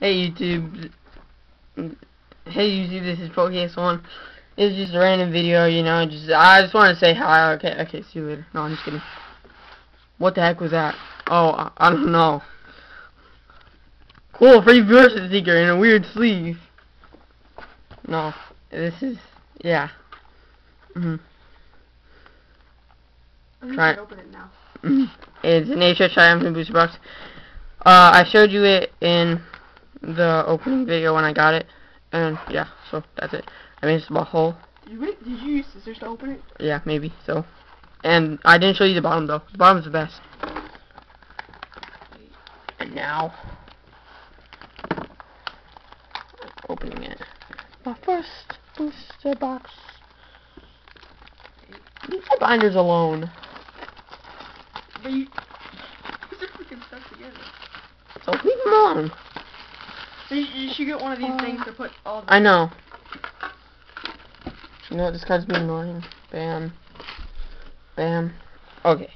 Hey YouTube. Hey YouTube, this is PokeAce1. It's just a random video, you know, just I just want to say hi. Okay, okay, see you later. No, I'm just kidding. What the heck was that? Oh, I, I don't know. Cool, free versus seeker in a weird sleeve. No, this is yeah. Mhm. I'm just Try- gonna open it now. Mhm. It's an HS Triumphant booster box. Uh, I showed you it in the opening video when I got it, and yeah, so that's it. I made a small hole. Did you, did you use scissors to open it? Yeah, maybe so. And I didn't show you the bottom though. The bottom's the best. And now, opening it. My first booster box. Leave my binders alone. But you... These are freaking stuck together. So leave them alone. You, should get one of these things to put all the... I know. You know what? This card's being annoying. Bam. Bam. Okay.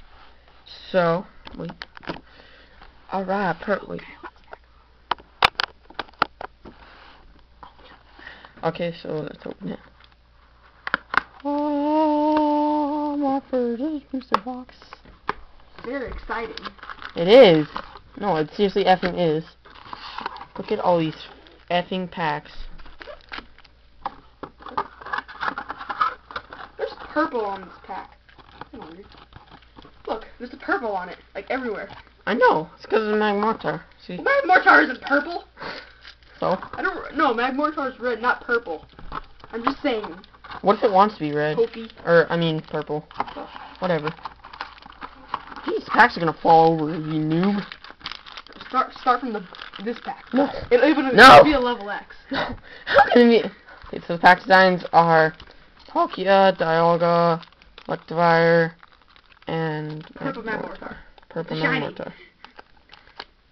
So, wait. Alright, per- wait. Okay, so let's open it. Oh, my first booster box. Very exciting. It is. No, it seriously effing is. Look at all these effing packs. There's purple on this pack. On. Look, there's a purple on it, like everywhere. I know. It's because of Magmortar. See? Well, Magmortar isn't purple. So, I don't... No, is red, not purple. I'm just saying. what if it wants to be red? Pokey. Or, I mean, purple. Whatever. These packs are gonna fall over, you noob. Start start from the this pack. No. It'll even No. be a level X. No. How can it be? Okay, so the pack designs are Palkia, Dialga, Electivire, and Purple Magmortar. Purple The. Magmortar.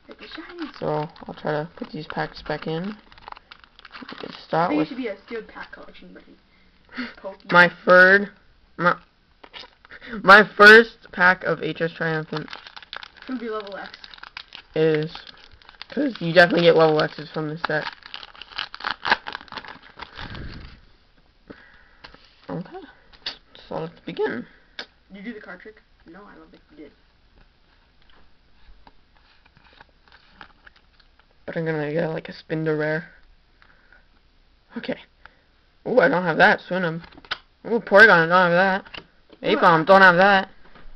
Like the shiny. So, I'll try to put these packs back in. We can I start it with should be a sealed pack collection, my third, my, my first pack of HS Triumphant It's gonna be level X. is, because you definitely get level X's from this set. Okay, so let's begin. Did you do the card trick? No, I don't think you did. But I'm gonna get like a Spinder rare. Okay. Ooh, I don't have that. Swinub. Ooh, Porygon, I don't have that. Aipom, don't have that.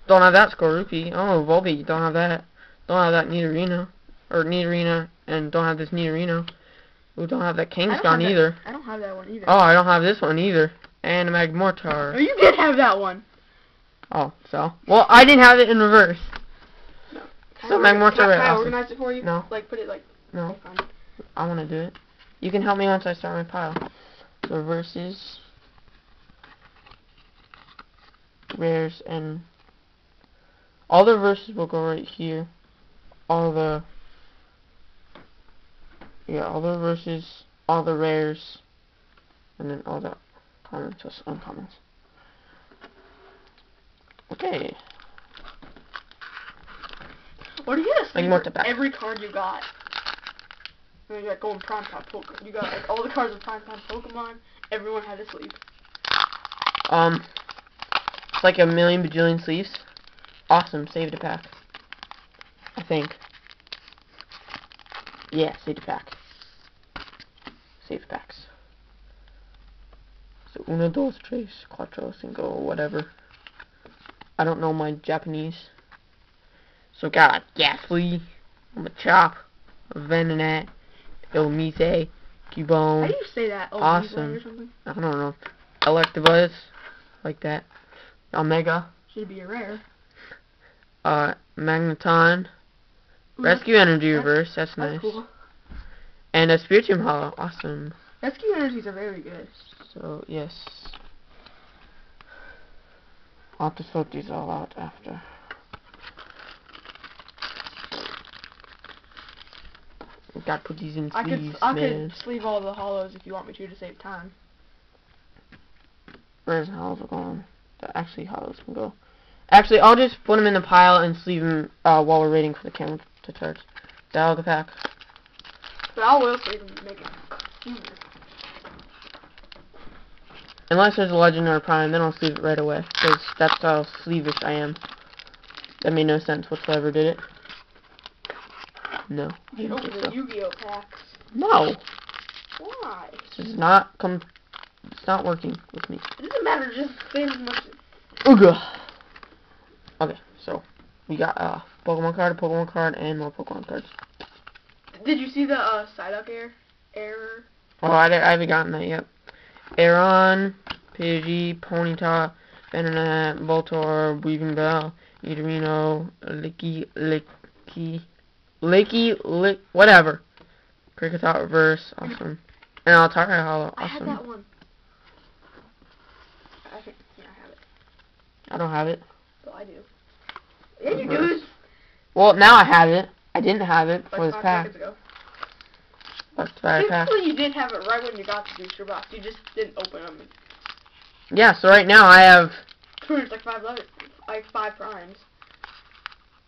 Don't have that Skorupi. Oh, Volbeat, don't have that. Don't have that Nidorino. Or Nidorina, and don't have this Nidorino. We don't have that have that- either. I don't have that one either. Oh, I don't have this one either. And a Oh, Magmortar. you did have that one. Oh, so? Well, I didn't have it in reverse. Can So Magmortar can, I- can I organize it for you? No. Like put it like. No. I want to do it. You can help me once I start my pile. So versus rares and all the verses will go right here. All the yeah, all the verses, all the rares, and then all the commons plus uncommons. Okay. What do you get a Like sleeve more for to back. every card you got? You got Golden Pokemon. You got like all the cards of Pokemon. Everyone had a sleeve. Um, it's like a million bajillion sleeves. Awesome, saved a pack. I think. Yeah, saved a pack. Saved packs. So uno, dos, tres, cuatro, cinco, whatever. I don't know my Japanese. So got Gastly, Machop, Venonat, Illumise, How Cubone. do you say that? Oh, Awesome. Or? I don't know. Electabuzz, like that. Omega, Should be a rare. uh, Magneton, Rescue Energy Reverse, that's That's nice. cool. And a Spiritomb Holo, awesome. Rescue energies are very good. So, yes. I'll have to sort these all out after. Gotta put these in I could sleeves, I man. could sleeve all the holos if you want me to to save time. Where's the holos are going? The actually holos can go. Actually, I'll just put them in the pile and sleeve them uh, while we're waiting for the camera to charge. Dialga pack. But I will you can make it. Unless there's a legend or a prime, then I'll sleeve it right away. Because that's how sleevish I am. That made no sense whatsoever, did it? No. You the so. Yu-Gi-Oh packs. No! Why? This is not com- It's not working with me. It doesn't matter, just save as much. Ooga. Okay, so we got a Pokemon card, a Pokemon card, and more Pokemon cards. Did you see the uh, Psyduck air error? Oh, I, I haven't gotten that yet. Aron, Pidgey, Ponyta, Venonat, Voltorb, Weaving Bell, Nidorino, Licky, Licky, Licky, Lick, whatever. Kricketot Reverse, awesome. And Altaria Holo, I had that awesome. one. I think yeah, I have it. I don't have it. So I do. Yeah, you do. Well, now I have it. I didn't have it Like for this pack. seconds ago. That's the pack. You did have it right when you got the booster box. You just didn't open them. Yeah, so right now I have, like five letters, like five primes.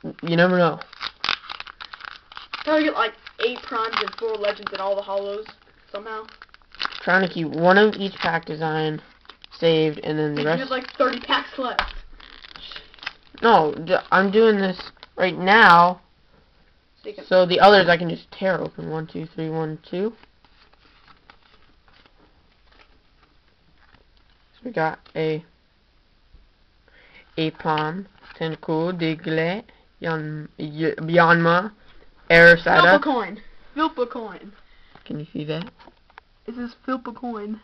you never know. Probably get like eight primes and four legends and all the holos somehow. Trying to keep one of each pack design saved and then the And rest. you have like 30 packs left. No, I'm doing this right now, So you can, so the others I can just tear open. One, two, three, one, two. So we got a Aipom, Tentacool, Diglett, Yan, y- Yanma, Aerosada. Philpa coin. Philpa coin. Can you see that? This is Philpa coin.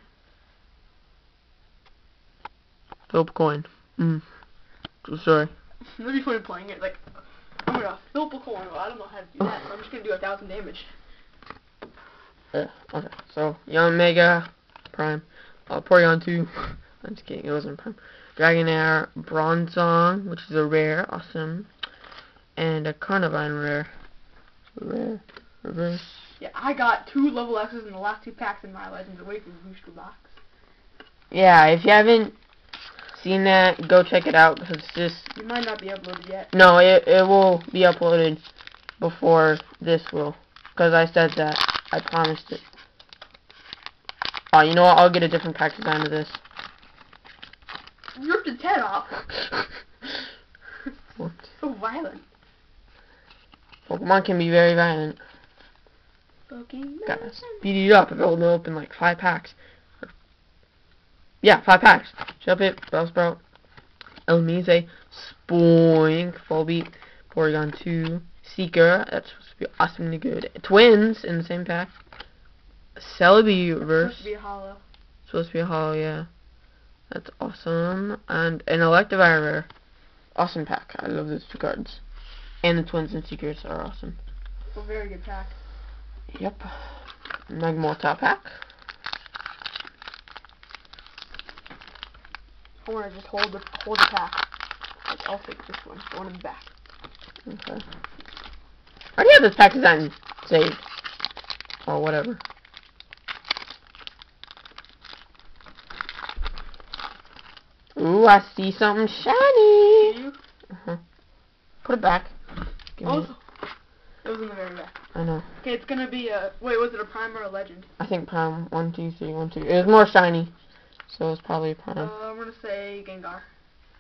Philip coin. Mm. So sorry. That'd be funny playing it. Like, Philpa coin. Well, I don't know how to do that, I'm just gonna do a thousand damage. Yeah, okay. So, Yanmega, Prime, uh, Porygon 2, I'm just kidding, it wasn't Prime. Dragonair, Bronzong, which is a rare, awesome, and a Carnivine rare. Rare, reverse. Yeah, I got two level X's in the last two packs in my Legends Awakening booster box. Yeah, if you haven't seen that, go check it out, because this, You might not be uploaded yet. no, it, it will be uploaded before this will, because I said that, I promised it. Oh, you know what, I'll get a different pack design of this. You ripped his head off. What? so violent. Pokemon can be very violent. Pokemon. Gotta speed it up if it will open like five packs. Yeah, five packs. Shuppet, Bellsprout, Illumise, Spoink, Volbeat, Porygon 2, Seeker, that's supposed to be awesomely good. Twins in the same pack. Celebi Supposed reverse, to be a holo. supposed to be a holo, yeah. That's awesome. And an Electivire rare. Awesome pack. I love those two cards. And the Twins and Seekers are awesome. A very good pack. Yep. Magmortar pack. I wanna just hold the hold the pack. Like, I'll take this one. The one in the back. Okay. I already have this pack design saved. Or whatever. Ooh, I see something shiny. You? Uh-huh. Put it back. Give me Oh, it. it was in the very back. I know. Okay, it's gonna be a. Wait, was it a prime or a legend? I think prime. One, two, three, one, two. It was more shiny. So it's probably a prime. Uh, I'm gonna say Gengar.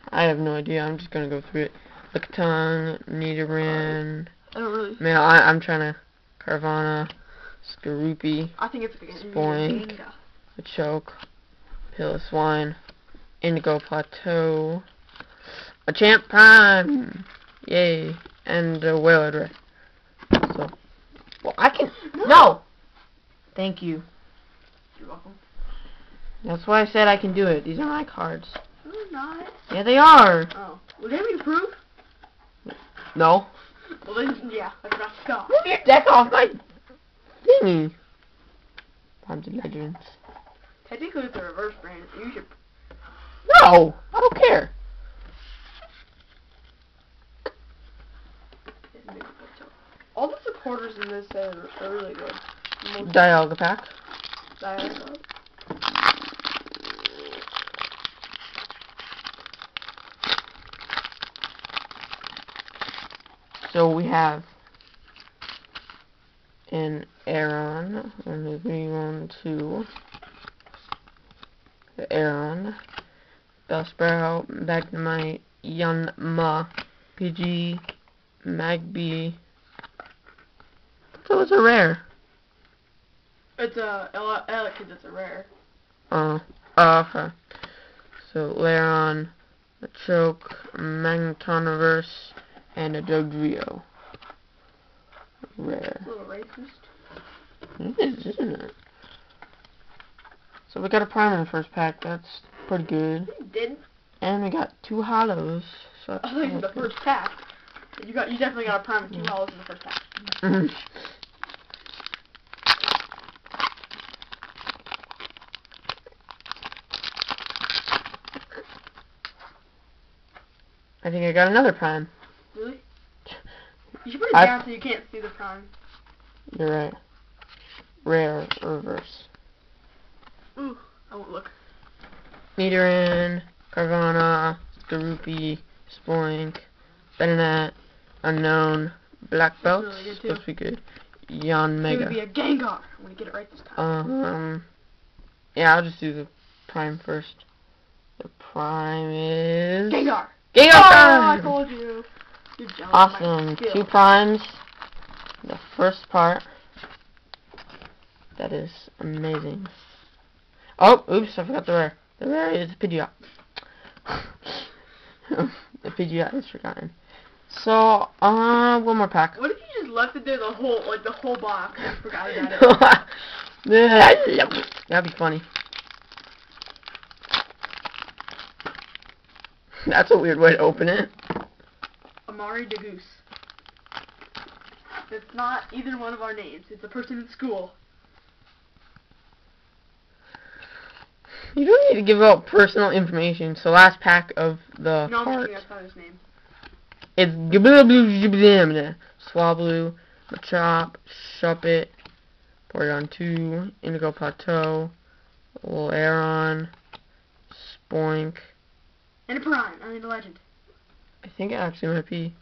I have no idea. I'm just gonna go through it. Lickitung, Nidoran. I don't really. Man, I, I'm trying to. Carvanha. Skorupi. I think it's. Spoink. Choke, Piloswine, Indigo Plateau, a Champ Prime, yay, and a Wailord Ray. So, well, I can, no! Thank you. You're welcome. That's why I said I can do it. These are my cards. No, they're not. Yeah, they are. Oh. Would they be to proof? No. Well, then, yeah, that's not Scott. Move your deck off my thingy. Times of Legends. Technically, it's a reverse brand. You should. No! I don't care. All the supporters in this set are, really good. Dialga pack. Dialga. So we have an Aron. And moving on to the Aron, Bellsprout, Magnemite, Yanma, Pidgey, Magby. So it's a rare. It's a Ella, Ella, cause it's a rare. Oh, uh, okay. So Lairon, a Choke, Magnetonverse, and a Dugtrio. Rare. A little racist. It is, isn't it? So we got a prime in the first pack. That's pretty good. You didn't. And we got two holos. So I think the first pack. You got, you definitely got a prime and two mm. holos in the first pack. I think I got another prime. Really? You should put it I- down so you can't see the prime. You're right. Rare reverse. Ooh, I won't look. Nidoran, Carvanha, Garupi, Spoink, Bennett, Unown, Black Belt, really good, too. supposed to be good. Yon It would be a Gengar. I'm gonna get it right this time. Um, yeah, I'll just do the Prime first. The Prime is... Gengar. Gengar Oh, I told you. You're jealous of my Awesome. Two primes. The first part. That is amazing. Oh, oops, I forgot the rare. The rare is Pidgeot. the Pidgeot is forgotten. So, uh, one more pack. What if you just left it there the whole, like the whole box and forgot about it? That'd be funny. That's a weird way to open it. Amari DeGoose. It's not either one of our names. It's a person in school. You don't need to give out personal information. So last pack of the No, I'm just. That's not his name. It's Gablablu, I mean, a legend. I think it actually might be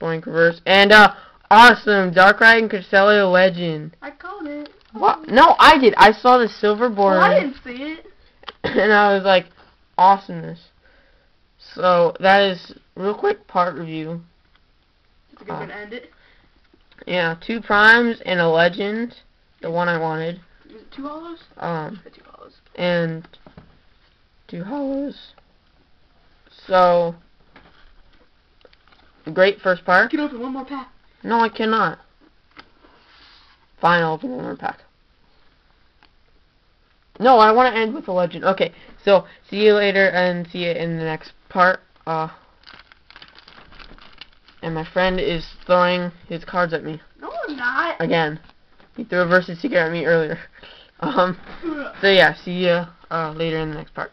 Spoink Reverse. And, uh, awesome! Darkrai and Cresselia Legend. I called it. What? No, I did. I saw the silver board. Well, I didn't see it. and I was like, awesomeness. So, that is, real quick, part review. A good way to end it. Yeah, two primes and a legend, the one I wanted. Is it two holos? Um, two holos. and two holos. So, great first part. Get open one more pack. No, I cannot. Fine, I'll open one more pack. No, I want to end with a legend. Okay, so see you later and see you in the next part. Uh, and my friend is throwing his cards at me No, I'm not. again. He threw a versus secret at me earlier. Um, so yeah, see you uh, later in the next part.